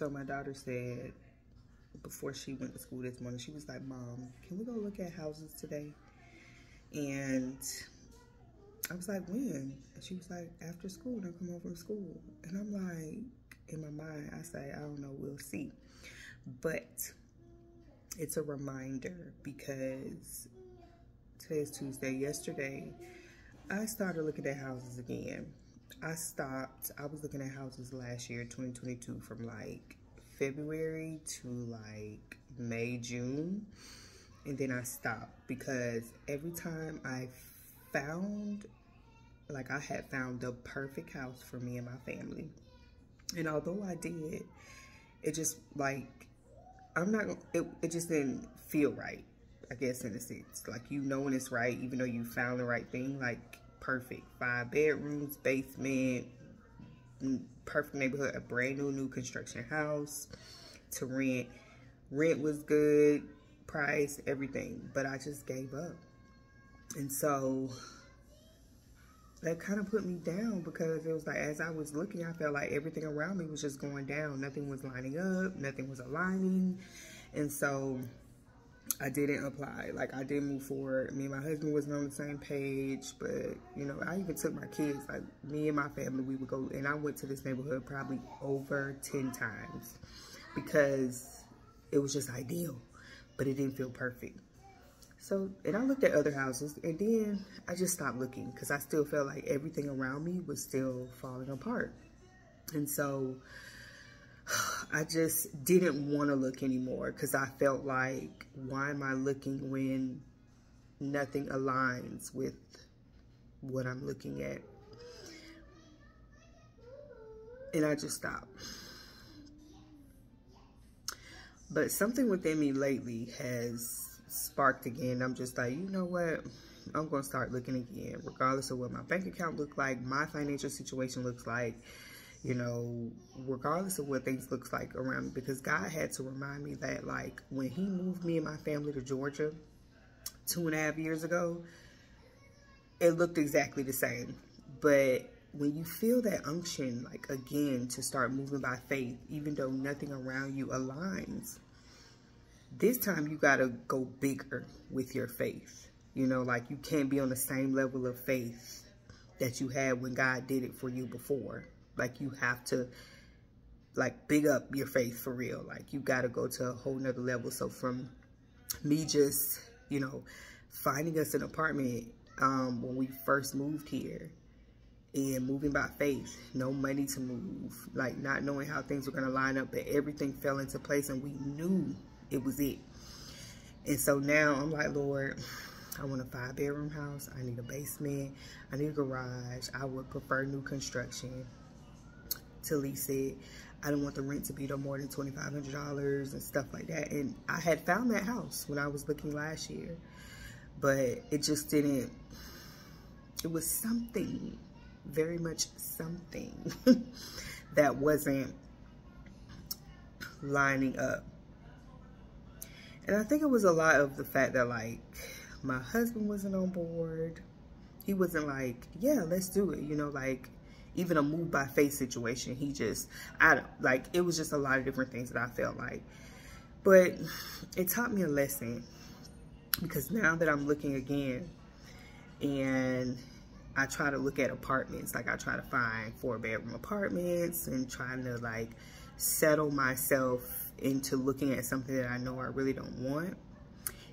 So my daughter said before she went to school this morning, she was like, Mom, can we go look at houses today? And I was like, when? And she was like, after school, don't come home from school. And I'm like, in my mind, I say, I don't know, we'll see. But it's a reminder because today is Tuesday. Yesterday, I started looking at houses again. I stopped, I was looking at houses last year, 2022, from like February to like May, June. And then I stopped because every time I found, like I had found the perfect house for me and my family. And although I did, it just like, I'm not, it, it just didn't feel right, I guess in a sense. Like you know when it's right, even though you found the right thing, like perfect. Five bedrooms, basement, perfect neighborhood, a brand new new construction house to rent. Rent was good, price, everything, but I just gave up. And so that kind of put me down because it was like as I was looking, I felt like everything around me was just going down. Nothing was lining up, nothing was aligning. And so I didn't apply. Like I didn't move forward. Me and my husband wasn't on the same page, but you know, I even took my kids, like me and my family, we would go and I went to this neighborhood probably over 10 times because it was just ideal, but it didn't feel perfect. So, and I looked at other houses and then I just stopped looking because I still felt like everything around me was still falling apart. And so I just didn't want to look anymore because I felt like, why am I looking when nothing aligns with what I'm looking at? And I just stopped. But something within me lately has sparked again. I'm just like, you know what? I'm going to start looking again, regardless of what my bank account look like, my financial situation looks like, you know, regardless of what things looks like around me, because God had to remind me that, like, when He moved me and my family to Georgia two and a half years ago, it looked exactly the same. But when you feel that unction, like, again, to start moving by faith, even though nothing around you aligns, this time you got to go bigger with your faith. You know, like, you can't be on the same level of faith that you had when God did it for you before. Like you have to like big up your faith for real. Like you got to go to a whole nother level. So from me just, you know, finding us an apartment um, when we first moved here and moving by faith, no money to move, like not knowing how things were going to line up, but everything fell into place and we knew it was it. And so now I'm like, Lord, I want a five bedroom house. I need a basement. I need a garage. I would prefer new construction. Tilly said I didn't want the rent to be no more than $2,500 and stuff like that. And I had found that house when I was looking last year, but it just didn't, it was something, very much something that wasn't lining up. And I think it was a lot of the fact that like my husband wasn't on board. He wasn't like, yeah, let's do it. You know, like even a move by faith situation. He just, I like, it was just a lot of different things that I felt like. But it taught me a lesson because now that I'm looking again and I try to look at apartments, like I try to find four bedroom apartments and trying to like settle myself into looking at something that I know I really don't want.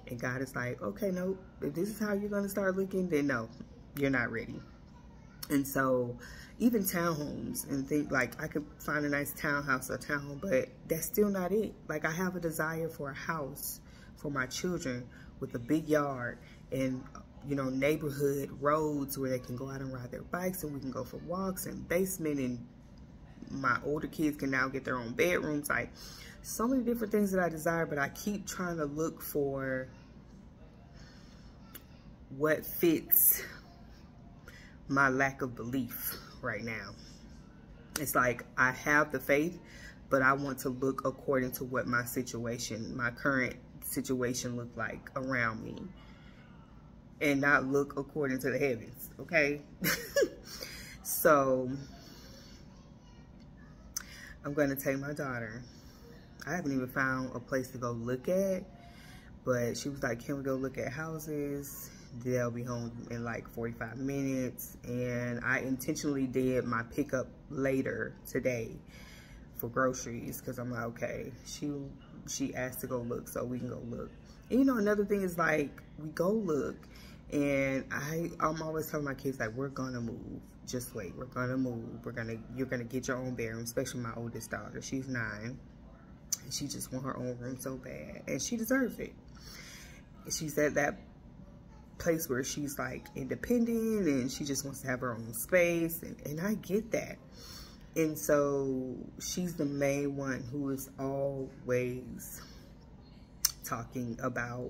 And God is like, okay, no, if this is how you're going to start looking, then no, you're not ready. And so even townhomes and think like I could find a nice townhouse or townhome, but that's still not it. Like I have a desire for a house for my children with a big yard and you know neighborhood roads where they can go out and ride their bikes and we can go for walks and basement and my older kids can now get their own bedrooms like so many different things that I desire but I keep trying to look for what fits my lack of belief right now. It's like I have the faith, but I want to look according to what my situation, my current situation look like around me and not look according to the heavens, okay? so, I'm going to take my daughter. I haven't even found a place to go look at, but she was like, can we go look at houses? They'll be home in like 45 minutes. And I intentionally did my pickup later today for groceries because I'm like, okay, she she asked to go look, so we can go look. And you know, another thing is like, we go look, and I, I'm always telling my kids, like, we're gonna move. Just wait, we're gonna move. We're gonna, you're gonna get your own bedroom, especially my oldest daughter. She's nine. She just want her own room so bad. And she deserves it. She's at that place where she's like independent and she just wants to have her own space. And, and I get that. And so she's the main one who is always talking about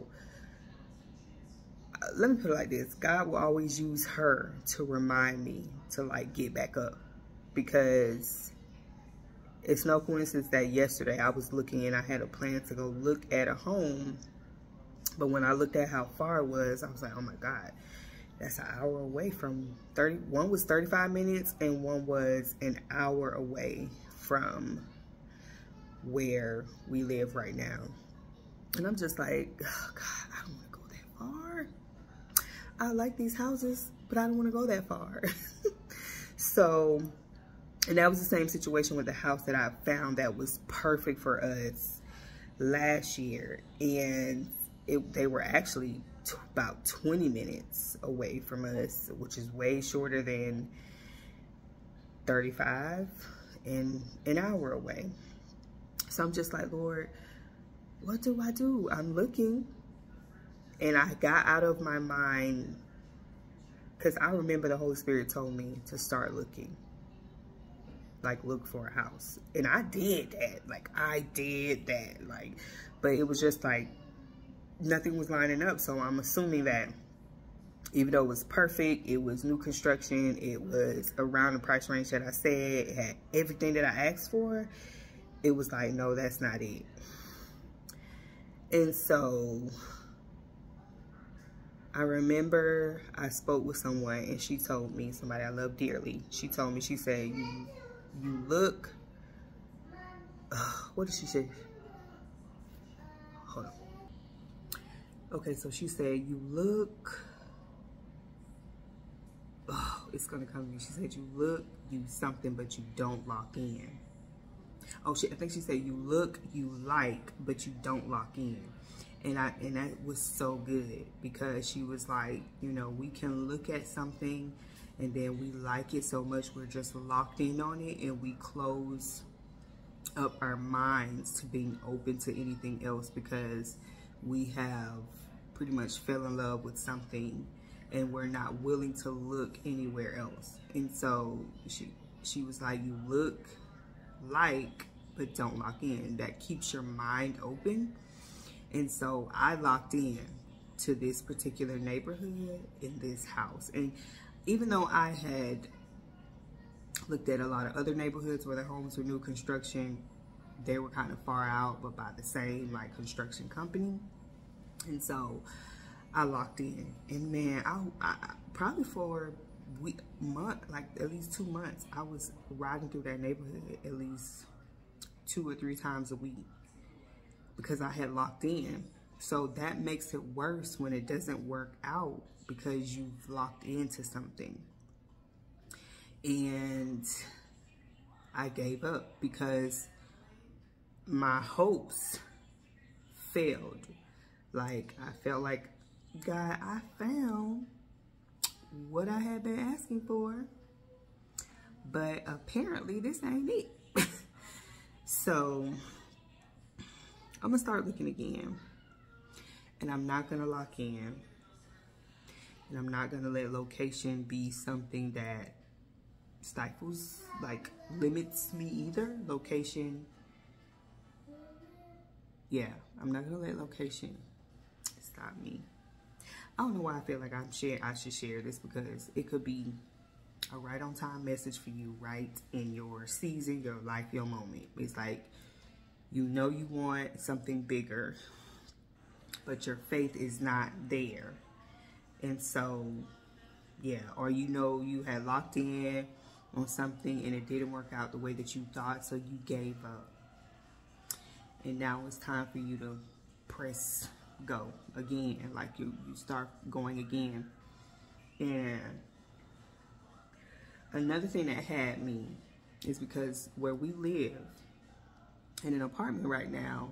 uh, let me put it like this god will always use her to remind me to like get back up because it's no coincidence that yesterday I was looking and I had a plan to go look at a home but when I looked at how far it was I was like oh my god that's an hour away from 30 one was 35 minutes and one was an hour away from where we live right now and I'm just like, oh God, I don't want to go that far. I like these houses, but I don't want to go that far. so, and that was the same situation with the house that I found that was perfect for us last year. And it, they were actually about 20 minutes away from us, which is way shorter than 35 and an hour away. So I'm just like, Lord, what do I do? I'm looking. And I got out of my mind because I remember the Holy Spirit told me to start looking. Like, look for a house. And I did that. Like, I did that. Like, but it was just like nothing was lining up. So I'm assuming that even though it was perfect, it was new construction, it was around the price range that I said, it had everything that I asked for, it was like, no, that's not it. And so I remember I spoke with someone and she told me, somebody I love dearly, she told me, she said, you, you look, uh, what did she say? Hold on. Okay, so she said, you look, oh, it's gonna come to me. She said, you look, you something, but you don't lock in. Oh, she, I think she said, you look, you like, but you don't lock in. And I and that was so good because she was like, you know, we can look at something and then we like it so much we're just locked in on it and we close up our minds to being open to anything else because we have pretty much fell in love with something and we're not willing to look anywhere else. And so she she was like, you look like, but don't lock in. That keeps your mind open. And so I locked in to this particular neighborhood in this house. And even though I had looked at a lot of other neighborhoods where the homes were new construction, they were kind of far out, but by the same like construction company. And so I locked in. And man, I, I probably for week, month, like at least two months, I was riding through that neighborhood at least two or three times a week because I had locked in. So that makes it worse when it doesn't work out because you've locked into something. And I gave up because my hopes failed. Like I felt like, God, I found what I had been asking for. But apparently this ain't it. so I'm gonna start looking again. And I'm not gonna lock in. And I'm not gonna let location be something that stifles, like limits me either. Location, yeah, I'm not gonna let location stop me. I don't know why I feel like I'm share I should share this because it could be a right on time message for you right in your season, your life, your moment. It's like you know you want something bigger, but your faith is not there. And so, yeah, or you know you had locked in on something and it didn't work out the way that you thought, so you gave up. And now it's time for you to press go again. Like you, you start going again. And another thing that had me is because where we live in an apartment right now,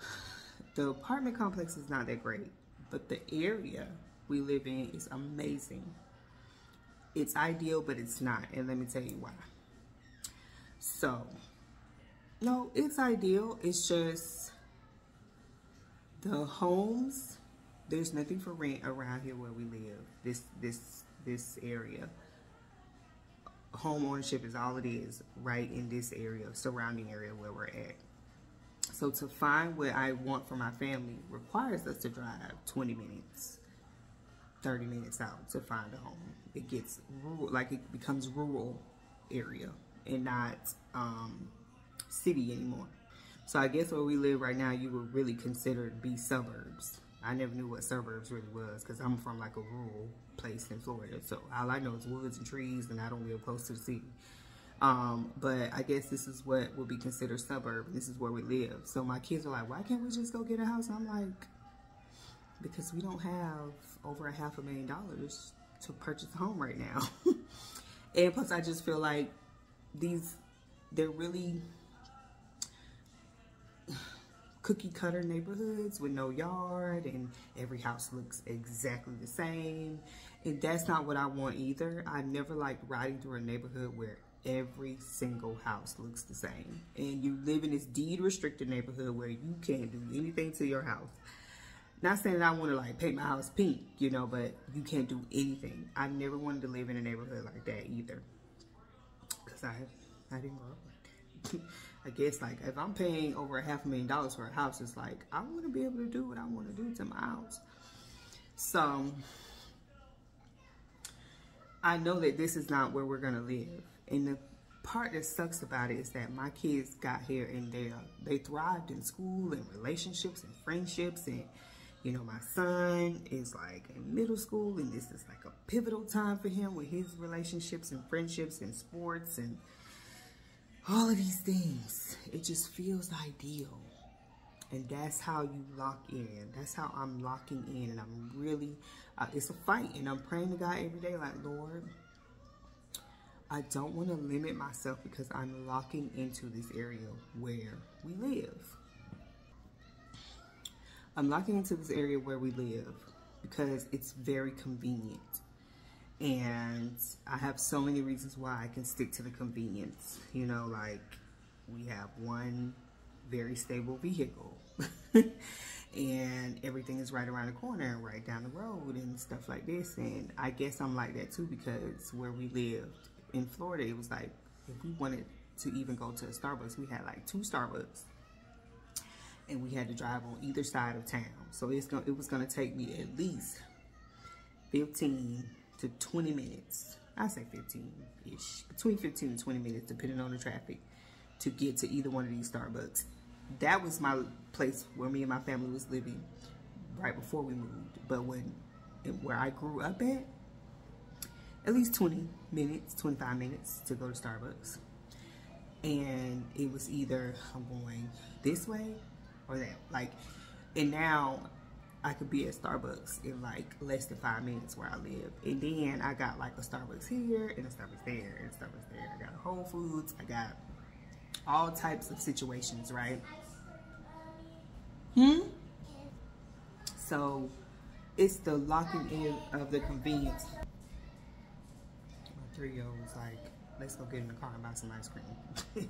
the apartment complex is not that great, but the area we live in is amazing. It's ideal, but it's not. And let me tell you why. So, no, it's ideal. It's just the homes, there's nothing for rent around here where we live. This this this area. Home ownership is all it is right in this area, surrounding area where we're at. So to find what I want for my family requires us to drive 20 minutes, 30 minutes out to find a home. It gets rural, like it becomes rural area and not um, city anymore. So I guess where we live right now, you would really consider be suburbs. I never knew what suburbs really was because I'm from like a rural place in Florida. So all I know is woods and trees and I don't live close to the city. Um, but I guess this is what would be considered suburb. This is where we live. So my kids are like, why can't we just go get a house? I'm like, because we don't have over a half a million dollars to purchase a home right now. and plus I just feel like these, they're really cookie cutter neighborhoods with no yard and every house looks exactly the same. And that's not what I want either. I never like riding through a neighborhood where every single house looks the same. And you live in this deed restricted neighborhood where you can't do anything to your house. Not saying that I want to like paint my house pink, you know, but you can't do anything. I never wanted to live in a neighborhood like that either. Because I, I didn't grow up like that. I guess like if I'm paying over a half a million dollars for a house, it's like I want to be able to do what I want to do to my house. So I know that this is not where we're gonna live. And the part that sucks about it is that my kids got here and they uh, they thrived in school and relationships and friendships and you know my son is like in middle school and this is like a pivotal time for him with his relationships and friendships and sports and all of these things. It just feels ideal. And that's how you lock in. That's how I'm locking in. And I'm really, uh, it's a fight. And I'm praying to God every day, like, Lord, I don't want to limit myself because I'm locking into this area where we live. I'm locking into this area where we live because it's very convenient and I have so many reasons why I can stick to the convenience. You know, like we have one very stable vehicle and everything is right around the corner and right down the road and stuff like this. And I guess I'm like that too because where we lived in Florida, it was like if we wanted to even go to a Starbucks, we had like two Starbucks and we had to drive on either side of town. So it's gonna, it was gonna take me at least 15 to 20 minutes. I say 15-ish, between 15 and 20 minutes, depending on the traffic, to get to either one of these Starbucks. That was my place where me and my family was living right before we moved. But when where I grew up at, at least 20 minutes, 25 minutes to go to Starbucks. And it was either I'm going this way or that. Like, and now I could be at Starbucks in like less than five minutes where I live. And then I got like a Starbucks here and a Starbucks there and a Starbucks there. I got a Whole Foods. I got all types of situations, right? Hmm? So it's the locking in of the convenience. My three-year-old was like, let's go get in the car and buy some ice cream.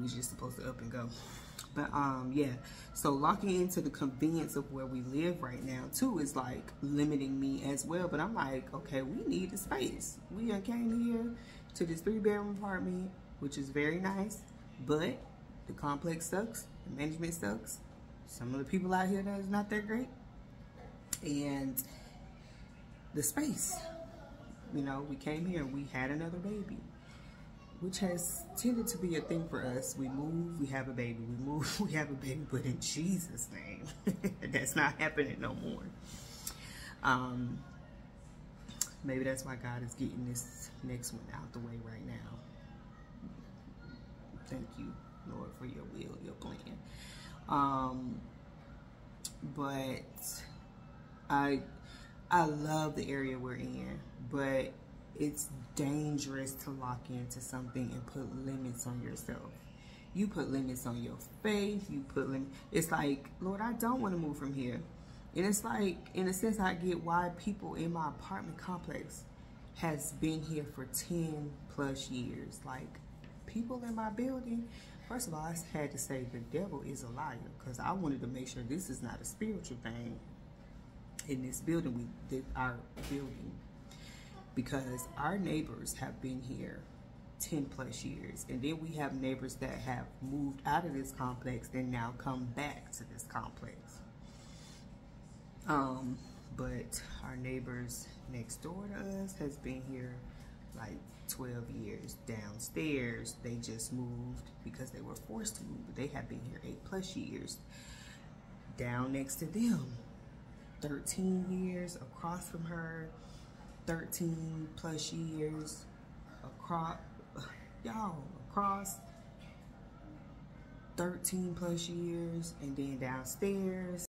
we just supposed to up and go. But um, yeah, so locking into the convenience of where we live right now too is like limiting me as well. But I'm like, okay, we need the space. We came here to this three bedroom apartment, which is very nice, but the complex sucks, the management sucks. Some of the people out here that is not that great. And the space, you know, we came here and we had another baby which has tended to be a thing for us. We move, we have a baby. We move, we have a baby, but in Jesus' name, that's not happening no more. Um, maybe that's why God is getting this next one out the way right now. Thank you, Lord, for your will, your plan. Um, but I I love the area we're in, but it's dangerous to lock into something and put limits on yourself. You put limits on your faith. You put lim- It's like, Lord, I don't want to move from here. And it's like, in a sense, I get why people in my apartment complex has been here for 10 plus years. Like, people in my building, first of all, I had to say the devil is a liar because I wanted to make sure this is not a spiritual thing in this building, we did our building, because our neighbors have been here 10 plus years. And then we have neighbors that have moved out of this complex and now come back to this complex. Um, but our neighbors next door to us has been here like 12 years downstairs. They just moved because they were forced to move, but they have been here eight plus years. Down next to them, 13 years across from her, 13 plus years across, y'all, across 13 plus years, and then downstairs,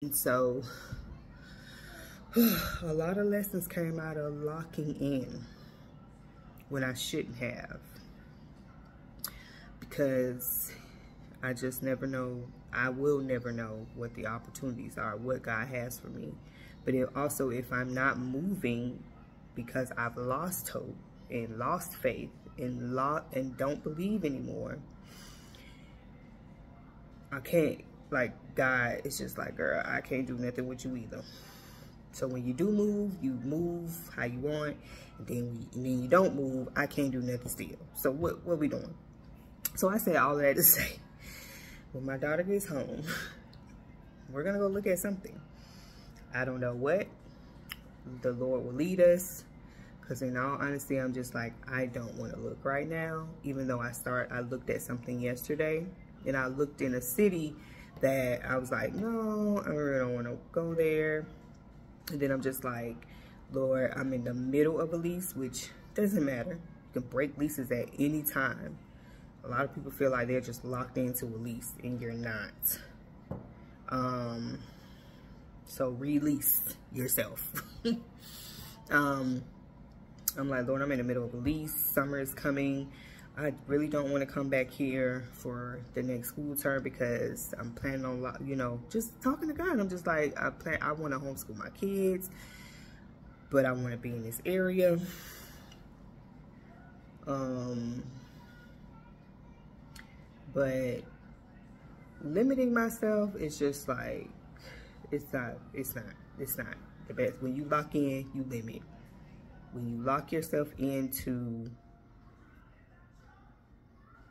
And so a lot of lessons came out of locking in when I shouldn't have. Because I just never know, I will never know what the opportunities are, what God has for me. But it also, if I'm not moving because I've lost hope and lost faith and, lo and don't believe anymore, I can't like God it's just like, girl, I can't do nothing with you either. So when you do move, you move how you want, and then we, and then you don't move, I can't do nothing still. So what what we doing? So I say all that to say, when my daughter gets home, we're gonna go look at something. I don't know what. The Lord will lead us. Because in all honesty, I'm just like, I don't want to look right now. Even though I start, I looked at something yesterday. And I looked in a city that I was like, no, I really don't want to go there. And then I'm just like, Lord, I'm in the middle of a lease, which doesn't matter. You can break leases at any time. A lot of people feel like they're just locked into a lease and you're not. Um, so release yourself. um, I'm like, Lord, I'm in the middle of a lease. Summer is coming. I really don't want to come back here for the next school term because I'm planning on, you know, just talking to God. I'm just like, I plan, I want to homeschool my kids, but I want to be in this area. Um, but limiting myself is just like, it's not, it's not, it's not the best. When you lock in, you limit. When you lock yourself into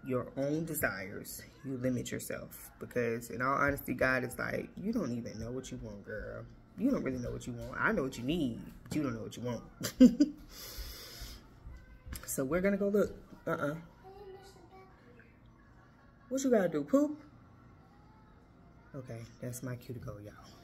your own desires, you limit yourself. Because in all honesty, God is like, you don't even know what you want, girl. You don't really know what you want. I know what you need, but you don't know what you want. so we're gonna go look. Uh-uh. What you gotta do, poop? Okay, that's my cue to go, y'all.